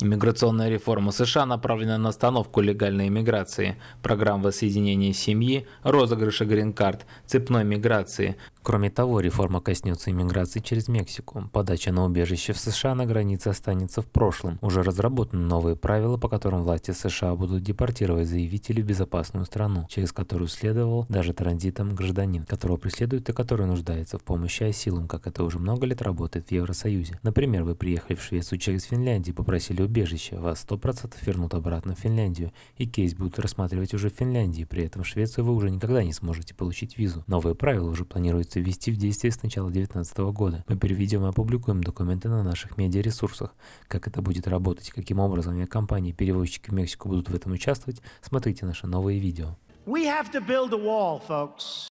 Иммиграционная реформа США направлена на остановку легальной иммиграции, программ воссоединения семьи, розыгрыша грин-карт, цепной миграции. Кроме того, реформа коснется иммиграции через Мексику. Подача на убежище в США на границе останется в прошлом. Уже разработаны новые правила, по которым власти США будут депортировать заявителей в безопасную страну, через которую следовал даже транзитом гражданин, которого преследуют и который нуждается в помощи асилам, как это уже много лет работает в Евросоюзе. Например, вы приехали в Швецию через Финляндию, попросили убежище, вас 100% вернут обратно в Финляндию, и кейс будут рассматривать уже в Финляндии, при этом в Швецию вы уже никогда не сможете получить визу. Новые правила уже планируется ввести в действие с начала 2019 года. Мы переведем и опубликуем документы на наших медиаресурсах. Как это будет работать, каким образом авиакомпании-перевозчики в Мексику будут в этом участвовать, смотрите наши новые видео. We have to build a wall, folks.